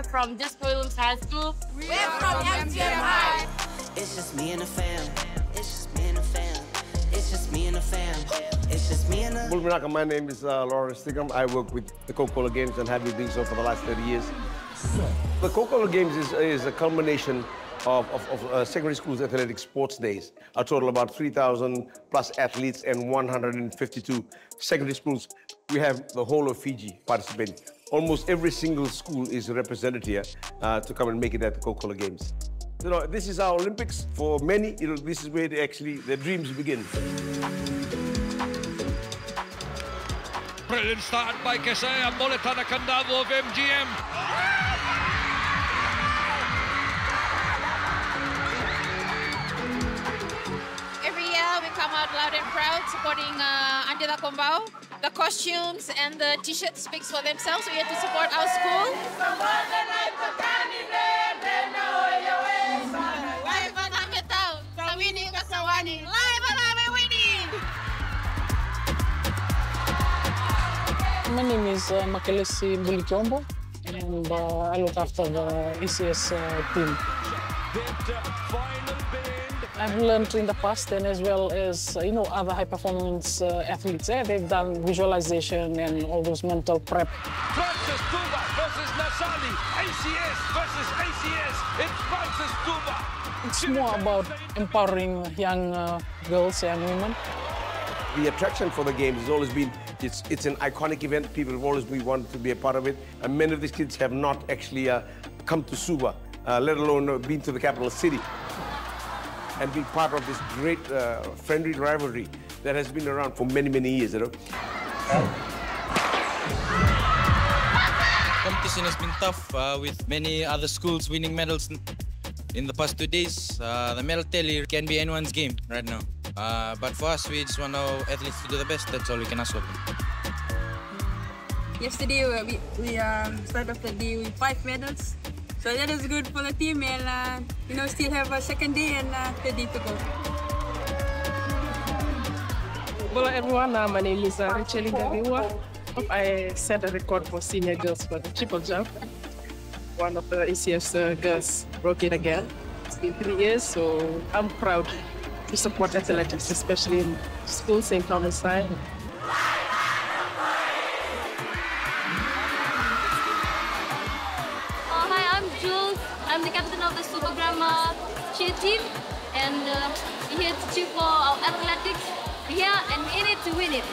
We are from Jasper Williams High School. We're from MGM High. It's just me and the fam. It's just me and the fam. It's just me and the fam. It's just me and the. Bulminaka, my name is uh, Lawrence Stigam. I work with the Coca-Cola Games and have been doing so for the last 30 years. The Coca-Cola Games is, is a culmination of, of, of uh, secondary schools athletic sports days. A total about 3,000 plus athletes and 152 secondary schools. We have the whole of Fiji participating. Almost every single school is represented here uh, to come and make it at the Coca-Cola Games. You know, this is our Olympics. For many, you know, this is where they actually their dreams begin. Brilliant start by Kesaya Molitana Kandavo of MGM. Every year we come out loud and proud supporting uh, Adi Cakobau. The costumes and the t-shirt speaks for themselves. We're here to support our school. My name is uh, Makelesi Bulichombo, and uh, I look after the ECS uh, team. I've learned in the past and as well as, uh, you know, other high performance uh, athletes, eh, they've done visualization and all those mental prep. Francis Tuba versus Nasali. ACS versus ACS. It's Francis Tuba. It's more about empowering young uh, girls, young women. The attraction for the games has always been, it's, it's an iconic event. People have always been wanted to be a part of it. And many of these kids have not actually uh, come to Suva, uh, let alone uh, been to the capital city and be part of this great uh, friendly rivalry that has been around for many, many years, you know. competition has been tough uh, with many other schools winning medals in- in the past two days. Uh, the medal tally can be anyone's game right now. Uh, but for us, we just want our athletes to do the best. That's all we can ask of them. Yesterday we, we um, started off the day with five medals. So that is good for the team and uh, you know still have a second day and uh, third day to go. Hello everyone, uh, my name is uh, Rachel Gaviwa. I set a record for senior girls for the triple jump. One of the ACS uh, girls broke it again. It's been three years, so I'm proud to support athletics, especially in schools in Thomas side. I'm the captain of the Super Grandma cheer team, and uh, we're here to cheer for our athletics. Here and in it to win it.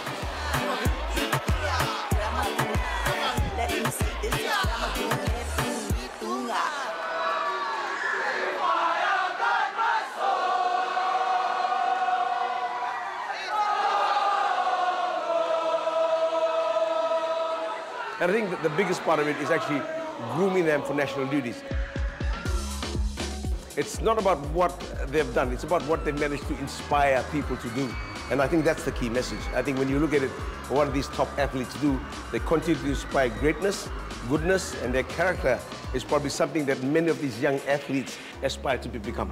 And I think that the biggest part of it is actually grooming them for national duties. It's not about what they've done, it's about what they've managed to inspire people to do. And I think that's the key message. I think when you look at it, what these top athletes do, they continue to inspire greatness, goodness, and their character is probably something that many of these young athletes aspire to be- become.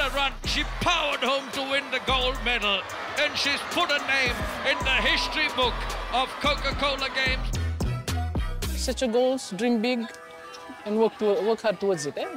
A run. She powered home to win the gold medal. And she's put a name in the history book of Coca-Cola Games. Set your goals, dream big, and work, to, work hard towards it. Eh?